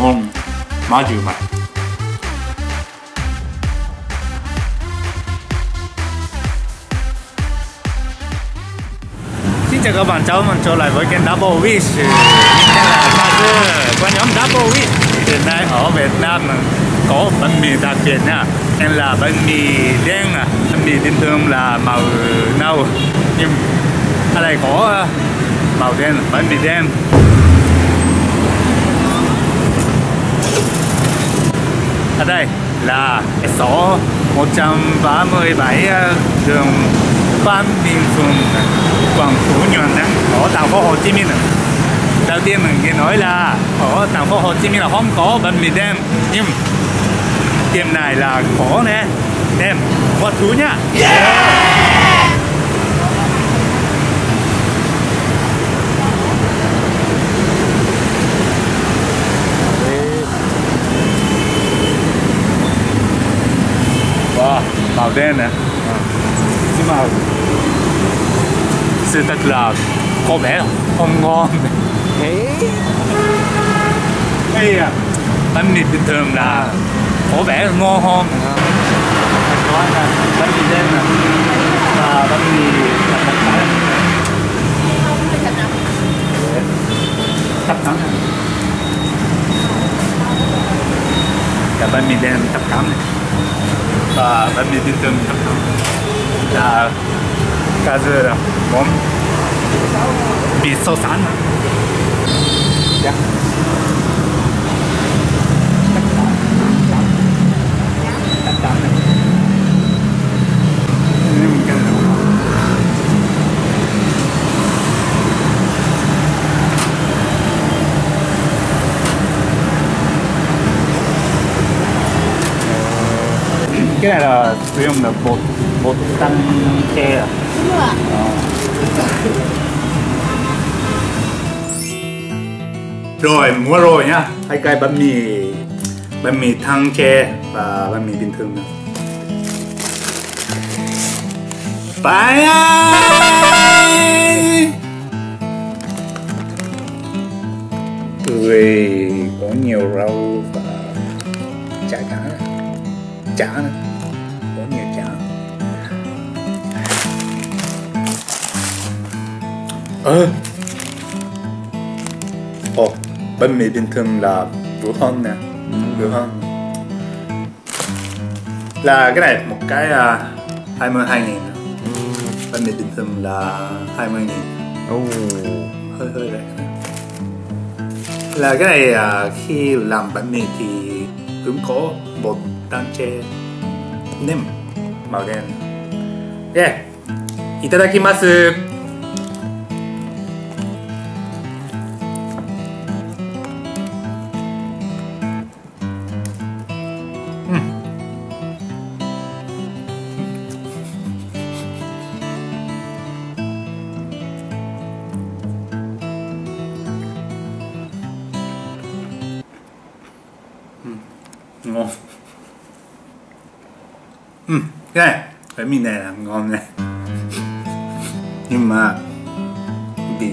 ngon má chào các bạn, chào mừng trở lại với kênh Double Wish. Mình tên là Kazu của nhóm Double Wish. Hiện nay ở Việt Nam có bánh mì đặc biệt nha. Nên là bánh mì đen, à. Bánh mì bình thường là màu nâu. Nhưng ở đây có à, màu đen, bánh mì đen. Ở đây là số 137 ờ, đường Phan Đình Phường Quảng Phú Nhuận ở thành phố Hồ Chí Minh đầu tiên mình nghe nói là ở thành phố Hồ Chí Minh là không có bánh mì đêm, nhưng tiệm này là có nè. Đêm có thú nhá. Yeah! Wow, màu đen nè nhưng mà sự thật là có vẻ không ngon đây à. Bánh mì bình thường là có vẻ ngon hơn. Có là bánh mì đen nè và bánh mì thấp nóng là bánh mì đen thấp cắm này và bánh mì bình thường thấp cắm là 가즈 cái này là sử dụng là bột bột tăng tre à? Đúng rồi ạ. rồi mua rồi nhá. Hai cái bánh mì bánh mì thang tre và bánh mì bình thường nữa. Bye Ui, có nhiều rau và chả cá chả nữa ơ ồ bánh mì bình thường là bữa hơn nè bữa hơn là cái này một cái uh, 22 nghìn bánh mì bình thường là 20 nghìn Ồ, hơi hơi rẻ là cái này à, khi làm bánh mì thì cũng có bột đan tre nem màu đen yeah いただきます Ngon ừ cái này bánh mì này là ngon này nhưng mà vì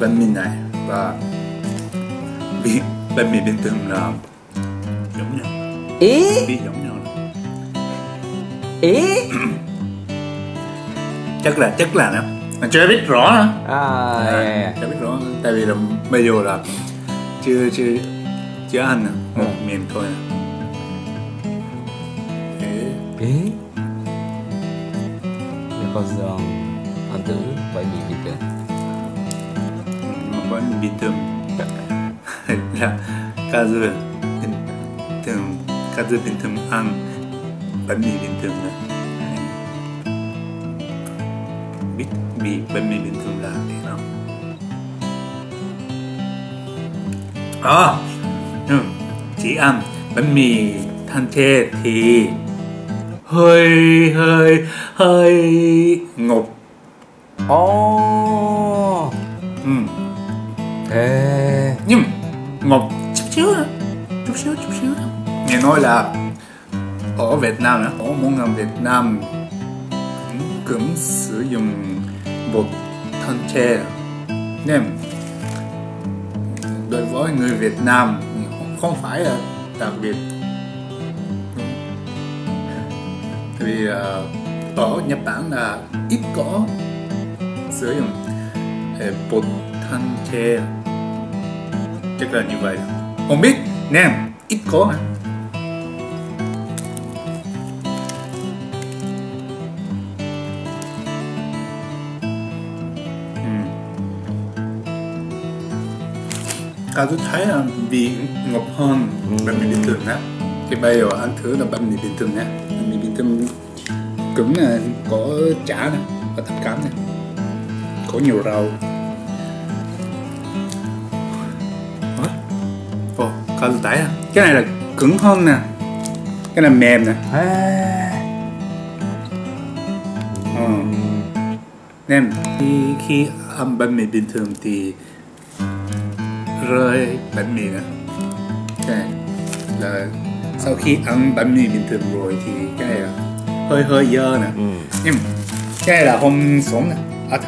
bánh mì này và vì bánh mì bình thường là giống nhau. Ý, vị giống nhau lắm. ý? Chắc là chắc là nó mà chưa biết rõ nữa. À, À, yeah, yeah. chưa biết rõ. Tại vì là bây giờ là chưa chưa chưa ăn nè miền nè Thế. Ý Để con dòng ăn thử bánh mì bình thường mà vẫn bình thường. Là cá dưa bình thường dưa bình thường ăn. Bánh mì bình thường nữa biết bị bánh mì bình thường là thế nào? À! Ừ, chỉ ăn bánh mì than tre thì hơi hơi hơi ngọt Ồ. Ừ. Thế. Nhưng một chút xíu nữa chút xíu chút xíu nữa nghe nói là ở Việt Nam nữa ở món ăn Việt Nam cũng, sử dụng bột than tre nem đối với người Việt Nam không phải là đặc biệt. Tại vì ờ, ở Nhật Bản là ít có sử dụng ờ, bột thanh tre chắc là như vậy. Không biết Nam ít có hả? Cả tôi thấy là vị ngọt hơn bánh mì bình thường á. Thì bây giờ ăn thử là bánh mì bình thường nhé. Bánh mì bình thường cứng nè, có chả nè, có thập cám nè. Có nhiều rau. Ồ, cả tôi thấy à. Cái này là cứng hơn nè. Cái này mềm nè. À. Ờ. Nên khi, khi ăn bánh mì bình thường thì rơi. Bánh mì nè. Cái này là sau khi ăn bánh mì bình thường rồi thì cái này hơi hơi dơ nè. Ừ. nhưng cái này là không sống nè. À,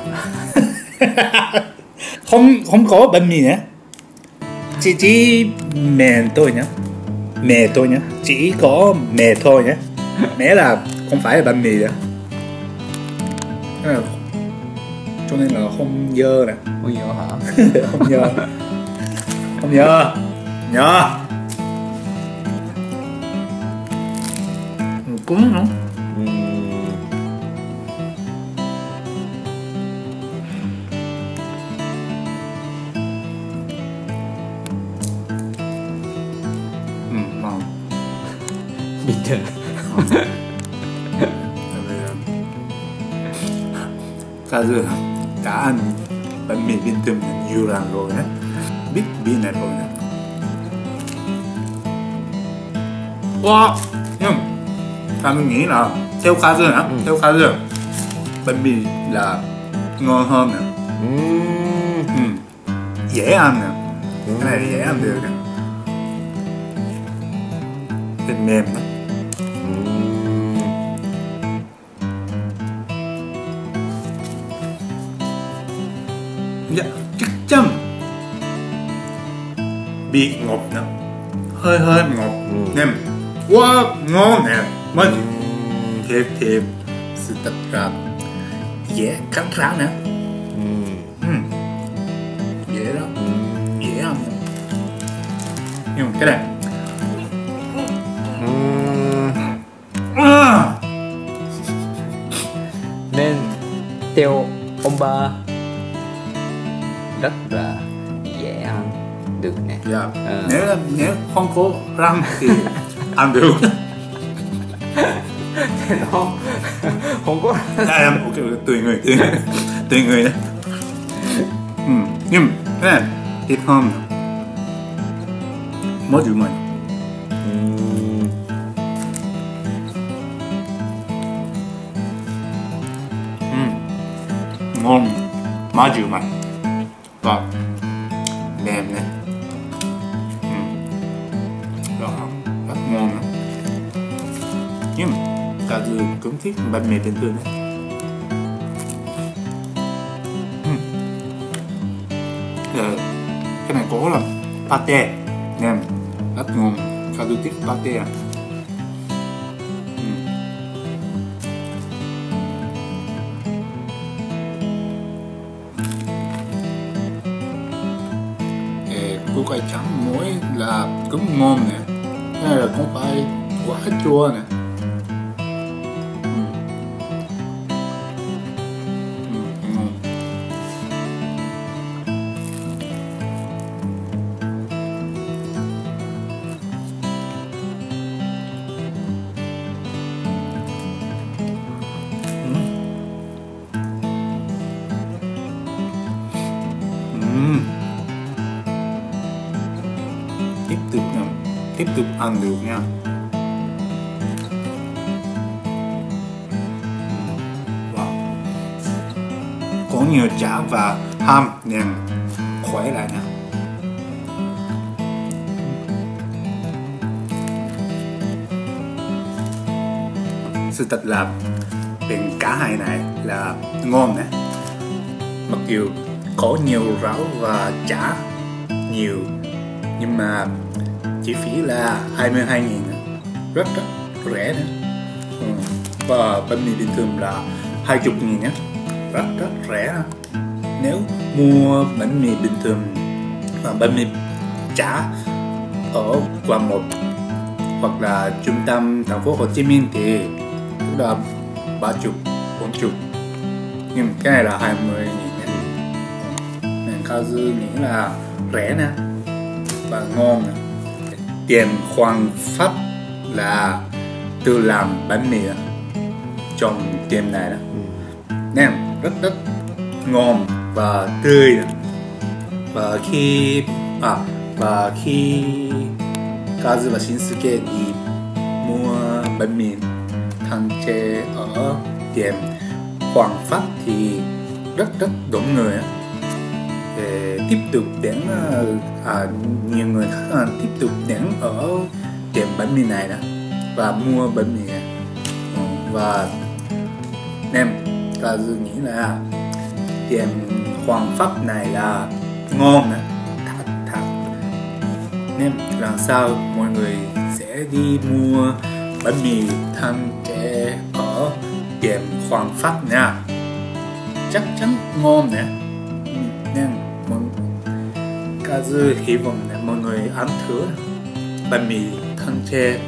không không có bánh mì nữa chỉ chỉ mè thôi nhá mè thôi nhá chỉ có mè thôi nhá mè là không phải là bánh mì nữa cho nên là không dơ nè. Ôi dồi hả? không nhớ không nhớ. Nhớ. Cúng không Ừ. ừ ngon. Bình thường. tại vì ờ, ca dưa đã ăn bánh mì bình thường nhiều lần rồi đấy vị này rồi đấy wow nhưng ca mình nghĩ là theo ca dưa hả? Ừ. theo ca dưa. Bánh mì là ngon hơn nè. Ừ. ừ. dễ ăn nè. Cái này dễ ăn được nè. Thịt mềm đó Bị ngọt nè hơi hơi ngọt Ừ. nem wow ngon nè Ừ. thêm thêm sự tập ra dễ cắn ráo nè Ừ. ừ. dễ đó Ừ. dễ ăn nhưng mà cái này Nên theo ông ba rất là được nè. dạ. Ờ. nếu nếu không có răng thì ăn được. Nó không có à, em ok tùy người tùy người tùy người đấy ừ. nhưng cái này ít hơn mới chịu mình ngon. Má chịu mặn thích cứng bánh mì bình thường đấy ừ. Cái này có là pate. Nè, rất ngon. Khá tôi thích pate à? Củ cải trắng muối là cũng ngon nè. Hay là không phải quá chua nè. Tiếp tục ăn được nha. Wow. có nhiều chả và ham nên khỏe lại nha. Sự thật là bên cá hai này là ngon nè. Mặc dù có nhiều rau và chả nhiều, nhưng mà chi phí là 22 nghìn. Rất rất rẻ nữa ừ. và bánh mì bình thường là 20 nghìn nhé rất rất rẻ nếu mua bánh mì bình thường và bánh mì chả ở quận một hoặc là trung tâm thành phố Hồ Chí Minh thì cũng là ba chục, bốn chục. Nhưng cái này là 20 nghìn nhé ừ, nên Cao nghĩ là rẻ nè và ngon nè tiệm Hoàng Pháp là tự làm bánh mì trong tiệm này đó. Nên rất rất ngon và tươi và khi à và khi Kazu và Shinsuke đi mua bánh mì thang chế ở tiệm Hoàng Pháp thì rất rất đông người để tiếp tục đến ờ, à, nhiều người khác à, tiếp tục đến ở tiệm bánh mì này đó và mua bánh mì này. Ờ, và nem dự nghĩ là tiệm Hoàng Pháp này là ngon nè thật thật. Nên lần sau mọi người sẽ đi mua bánh mì thăng để ở tiệm Hoàng Pháp nha. Chắc chắn ngon nè. Nên Kazu hy vọng là mọi người ăn thử. Bánh mì thân tre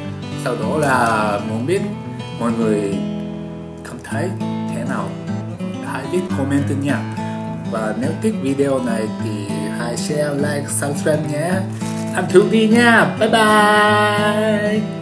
sau đó là muốn biết mọi người cảm thấy thế nào? Hãy viết comment nha và nếu thích video này thì hãy share, like, subscribe nhé. Ăn thử đi nha. Bye bye.